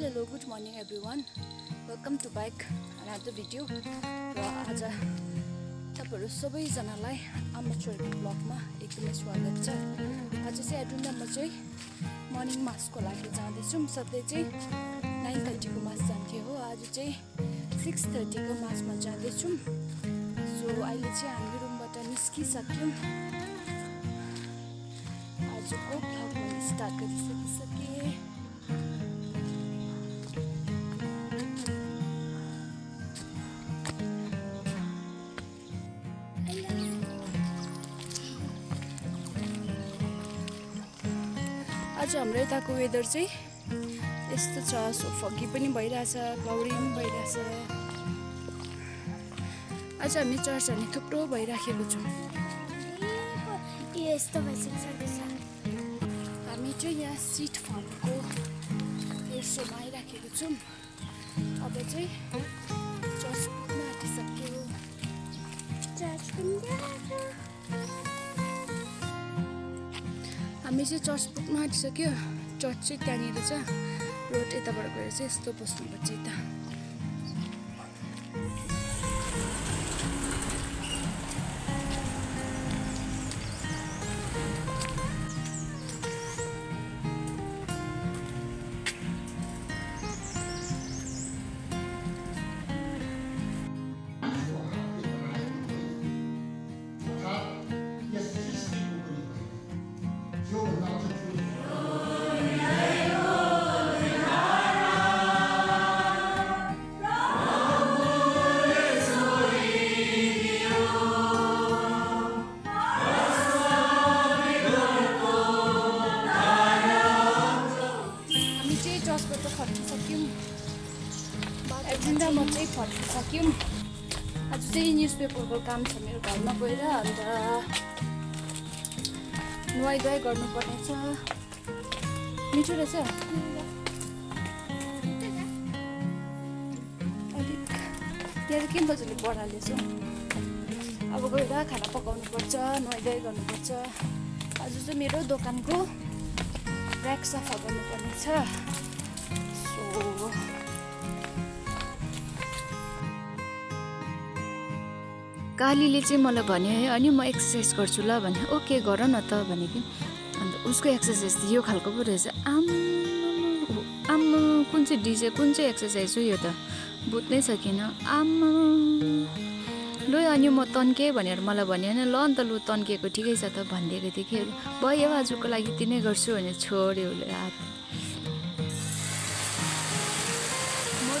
Hello good morning everyone welcome to bike रातो video र आज तपाईँहरू सबैजनालाई आमाचोरी ब्लगमा एकदमै स्वागत छ। आज चाहिँ एडुन्डा म चाहिँ मर्निङ मासको लागि जाँदैछौँ। सधैँ चाहिँ नाइन थर्टीको मास जान्थ्यो हो। आज चाहिँ सिक्स थर्टीको मासमा जाँदैछौँ। सो अहिले चाहिँ हामी रुमबाट निस्किसक्यौँ। आजको स्टार्ट गरिसकिसकेँ। आज हाम्रो यताको वेदर चाहिँ यस्तो छ सो फगी पनि भइरहेछ क्लाउडी पनि भइरहेछ। आज हामी चर्च हामी थुप्रो भइराखेको छौँ। हामी चाहिँ यहाँ सिट फार्मको तेर्सोमा आइराखेको छौँ। अब चाहिँ चर्च पुग्न आँटिसक्यो हामी चाहिँ चर्च पुग्न आँटिसक्यो चर्च चाहिँ त्यहाँनिर छ। रोड यताबाट गएर चाहिँ यस्तो बस्नुपर्छ यता। फर्किसक्यौँ आज चाहिँ न्युज पेपरको काम छ मेरो घरमा गएर अन्त नुहाइधुवाइ गर्नुपर्ने छ। मिठो रहेछ? अलिक त्यहाँ चाहिँ के मजाले बढालेछ अब गएर खाना पकाउनु पर्छ नुहाइधुवाइ गर्नुपर्छ। आज चाहिँ मेरो दोकानको ऱ्याक सफा गर्नुपर्ने छ। सो कालीले चाहिँ मलाई भन्यो है अनि म एक्सर्साइज गर्छु ल भने ओके गर न त भने कि अन्त उसको एक्सर्साइज यो खालको पो रहेछ। आम्म आम्म कुन चाहिँ डिजे कुन चाहिँ एक्सर्साइज हो यो त? बुझ्नै सकिनँ। आम्म लु अनि म तन्केँ भनेर मलाई भन्यो होइन ल अन्त लु तन्किएको ठिकै छ त भनिदिएको थिएँ कि भयो आजको लागि तिनै गर्छु भनेर छोड्यो उसले हात।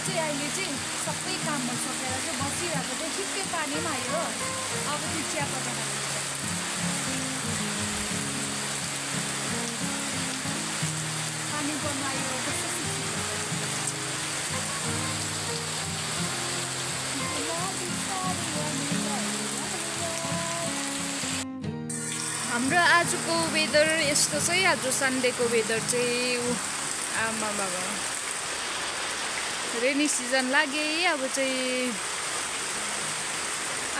चाहिँ अहिले चाहिँ सबै कामहरू सकेर चाहिँ बसिरहेको थिएँ ठिकै पानी पनि आयो अब त्यो चिया पकाएर पानी पर्नु आयो हाम्रो आजको वेदर यस्तो चाहिँ आज सन्डेको वेदर चाहिँ आमा बाबा रेनी सिजन लागे। अब चाहिँ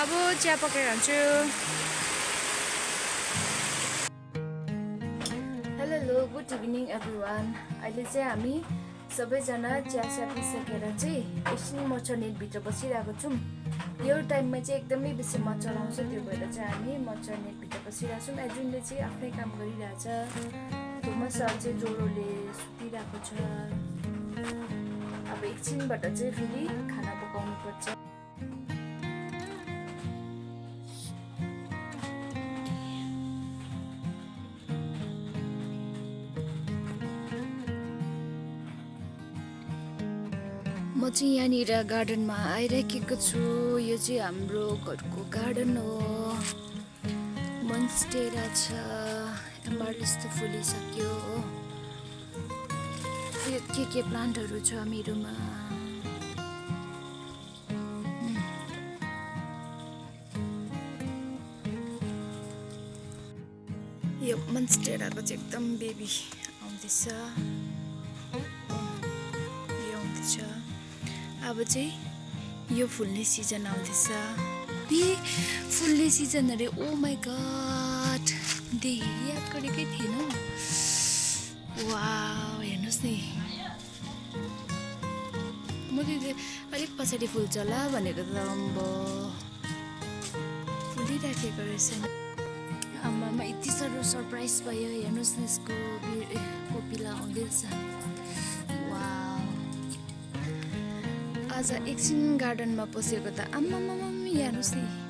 अब चिया पकाएर hello hello good evening everyone अहिले चाहिँ हामी सबैजना चिया चिया पिसकेर चाहिँ एकछिन मच्छर नेटभित्र बसिरहेको छौँ। यो टाइममा चाहिँ एकदमै बेसी मच्छर आउँछ त्यो भएर चाहिँ हामी मच्छर नेटभित्र बसिरहेको छौँ। एजुनले चाहिँ आफ्नै काम गरिरहेछ। थोमस सर चाहिँ ज्वरोले सुतिरहेको छ। अब एकछिनबाट चाहिँ फेरि खाना पकाउनु पर्छ। म चाहिँ यहाँनिर गार्डनमा आइराखेको छु। यो चाहिँ हाम्रो घरको गार्डन हो। मन्स्टेरा छ। एम्बार्लिस त फुलिसक्यो हो। यो के के प्लान्टहरू छ मेरोमा? यो मन्स्टेराको चाहिँ एकदम बेबी आउँदैछ। यो आउँदैछ। अब चाहिँ यो फुल्ने सिजन आउँदैछ। ए फुल्ने सिजन अरे ओ माई गड दे याद गरेकै थिएन। वा हेर्नुहोस् नि। म त अलिक पछाडि फुल्छ होला भनेको त अम्बो फुलिराखेको रहेछ आमामा यति साह्रो सरप्राइज भयो हेर्नुहोस् न यसको कोपिला आउँदैछ वा आज एकछिन गार्डनमा पसेको त आम्मामा हेर्नुहोस् नि।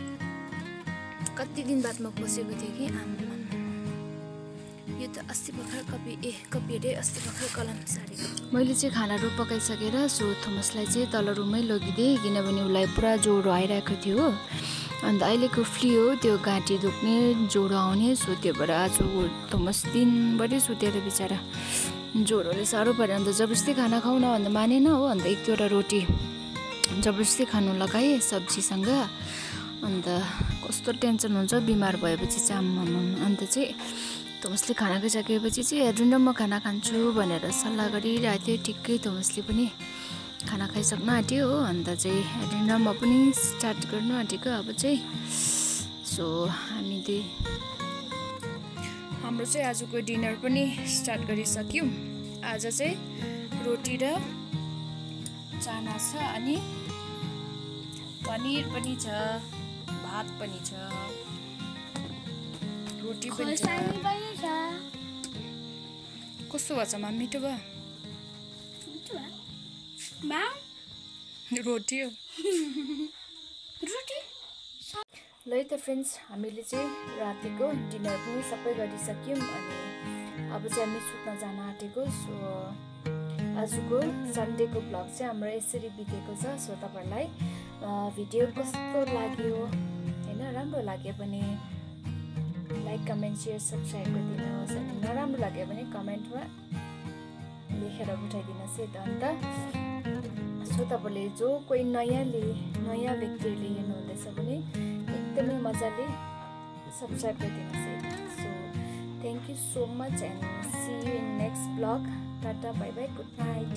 कति दिन बादमा पसेको थिएँ कि आम्मा यो त अस्ति भर्खर कपी ए कपी अरे अस्ति भर्खर कलम सारेको मैले चाहिँ खानाहरू पकाइसकेर सो थोमसलाई चाहिँ तल रुममै लगिदिएँ किनभने उसलाई पुरा ज्वरो आइरहेको थियो हो। अन्त अहिलेको फ्री हो त्यो घाँटी दुख्ने ज्वरो आउने सो त्यो भएर आज थोमस दिनभरि सुतेर बिचरा ज्वरोले साह्रो पऱ्यो। अन्त जबरजस्ती खाना खाऊ न भन्दा मानेन हो। अन्त एक दुईवटा रोटी जबरजस्ती खानु लगाएँ सब्जीसँग। अन्त कस्तो टेन्सन हुन्छ बिमार भएपछि चाहिँ आम्मामा अन्त चाहिँ थोमसले खाना खाइसकेपछि चाहिँ हेर्नु न म खाना खान्छु भनेर सल्लाह गरिरहेको थियो। ठिकै थोमसले पनि खाना खाइसक्नु आँट्यो हो। अन्त चाहिँ हेर्नु न म पनि स्टार्ट गर्नु आँटेको। अब चाहिँ सो हामी दुई हाम्रो चाहिँ आजको डिनर पनि स्टार्ट गरिसक्यौँ। आज चाहिँ रोटी र चाना छ अनि पनिर पनि छ। भात पनि छ। रोटी पनि छ। खोर्सानी पनि छ। कस्तो भएछ मा? मिठो भयो? रोटी हो। रोटी? ल त फ्रेन्ड्स हामीले चाहिँ रातिको डिनर पनि सबै गरिसक्यौँ अनि अब चाहिँ हामी सुत्न जान आँटेको। सो आजको सन्डेको ब्लग चाहिँ हाम्रो यसरी बितेको छ। सो तपाईँहरूलाई अ, भिडियो कस्तो लाग्यो? राम्रो लाग्यो भने लाइक कमेन्ट सेयर सब्सक्राइब गरिदिनुहोस् अनि नराम्रो लाग्यो भने कमेन्टमा लेखेर उठाइदिनुहोस् है त। अन्त सो तपाईँले जो कोही नयाँले नयाँ व्यक्तिहरूले हेर्नुहुँदैछ भने एकदमै मजाले सब्सक्राइब गरिदिनुहोस् है so thank you so much and see you in next blog tata bye bye good night